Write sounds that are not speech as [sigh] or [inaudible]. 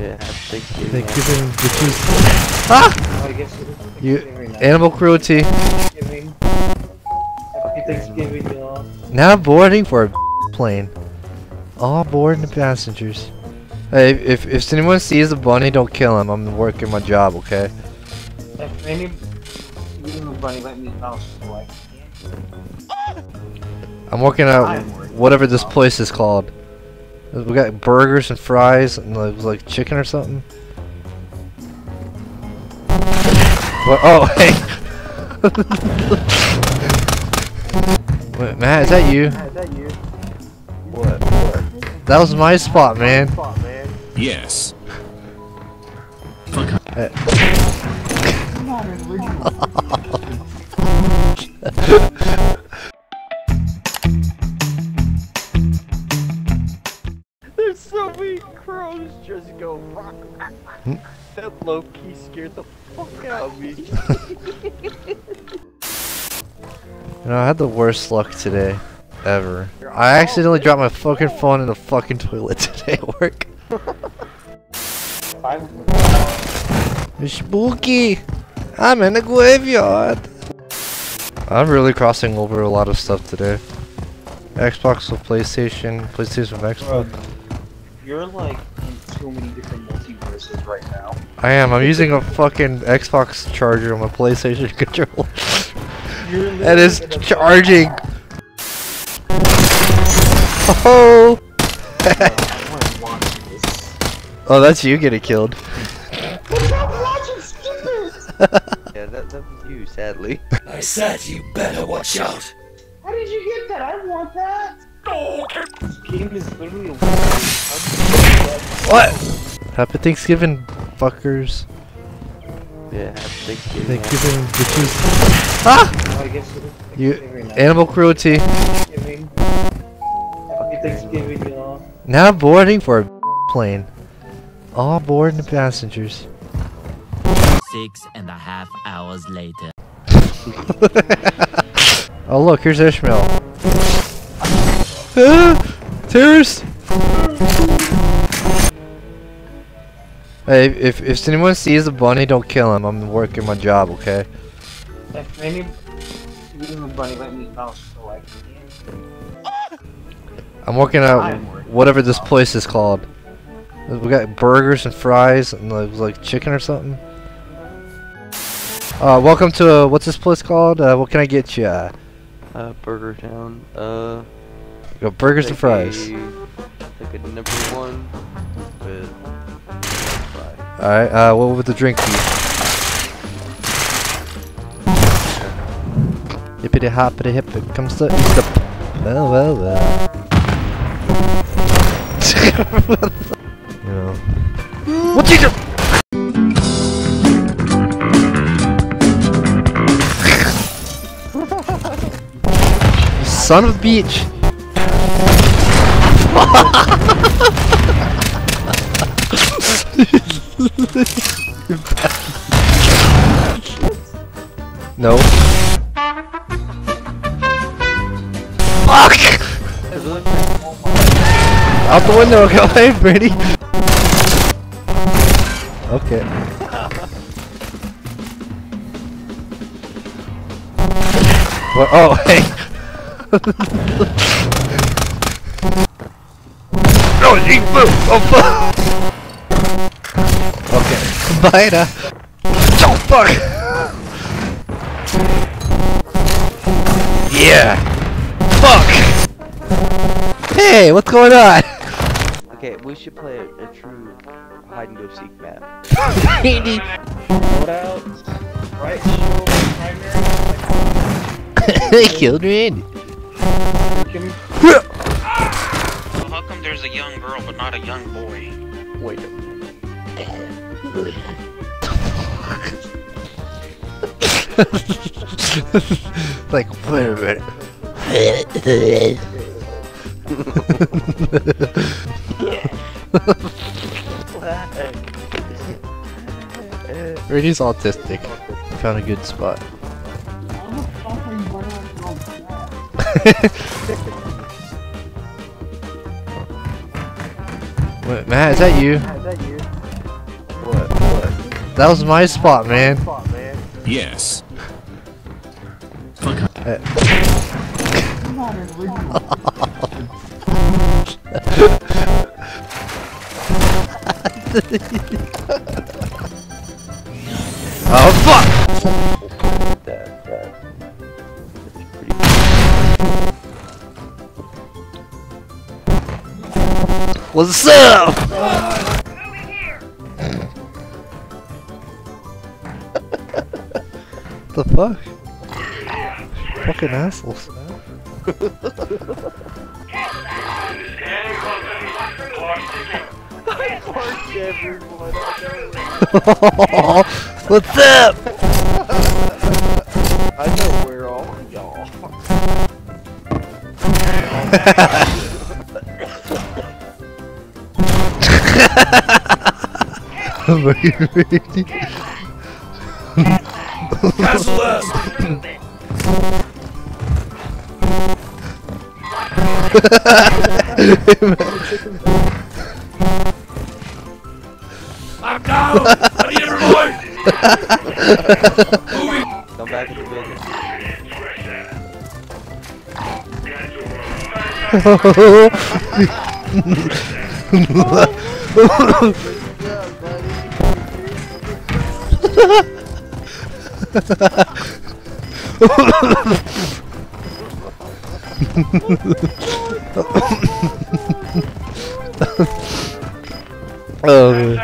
Yeah, Thanksgiving. Thanksgiving bitches. Ah! Oh, I guess it is You Thanksgiving now. animal cruelty. Thanksgiving. Happy Thanksgiving, y'all. Now boarding for a plane. All aboard the passengers. Hey, if if anyone sees a bunny, don't kill him. I'm working my job, okay? If any bunny let me know, so I'm working out I'm working whatever this place is called. We got burgers and fries and like, like chicken or something. What? Oh, [laughs] hey. Wait, Matt, is that you? that? What? That was my spot, man. Yes. Hey. I'm [laughs] not an original. There's so many crows just go rock. Hmm? That low key scared the fuck out of me. [laughs] You know, I had the worst luck today, ever. I accidentally dropped my fucking phone in the fucking toilet [laughs] today at work. [laughs] It's spooky. I'm in the graveyard. I'm really crossing over a lot of stuff today. Xbox with PlayStation, PlayStation with Bro, Xbox. You're like in so many different multiverses right now. I am. I'm using a fucking Xbox charger on my PlayStation [laughs] controller. You're and it's literally in a- charging. Oh! I this. [laughs] oh, that's you getting killed. [laughs] Yeah, that, that was you, sadly. I said you better watch out. How did you get that? I want that. This game is literally What? Happy Thanksgiving, fuckers. Yeah, Thanksgiving. Thanksgiving, bitches. Ah! Oh, I guess it is You animal cruelty. Thanksgiving. Happy Thanksgiving, y'all. Now boarding for a [laughs] plane. All aboard the passengers. Six and a half hours later. [laughs] [laughs] oh look, here's Ishmael. Ah! Terrorist! Hey, if if anyone sees a bunny, don't kill him. I'm working my job, okay? If any even the bunny let me know, so like, I'm working at whatever this place is called. We got burgers and fries and like, like chicken or something. Uh, welcome to uh, what's this place called? Uh, what can I get you? Uh, Burger Town. Uh, we got burgers and fries. a- number one with fry. All right. Uh, what would the drink be? Hippity hoppity hip, it comes the Easter. Well, well, well. [laughs] you know. What you? [laughs] Son of a bitch! No. Fuck! Out the window, go away, [laughs] Brady. Okay. What? Oh, hey. [laughs] no, eat food. Oh, fuck. Okay. Bye now. Oh, fuck. Yeah. Fuck. Hey, what's going on? Okay, we should play a, a true hide and go seek map. [laughs] what out? Right, so primary. they killed Randy. There's a young girl but not a young boy? Wait. [laughs] like, wait a minute. [laughs] Randy's autistic. Found a good spot. [laughs] Wait, Matt, is that you? is that you? That was my spot, man. Yes. [laughs] Oh fuck! What's up? [laughs] the fuck? Fucking assholes. [laughs] What's up? I know where all of [laughs] y'all. Castle. I'm down. I need remote. Come back to the building. [laughs] [laughs] oh man.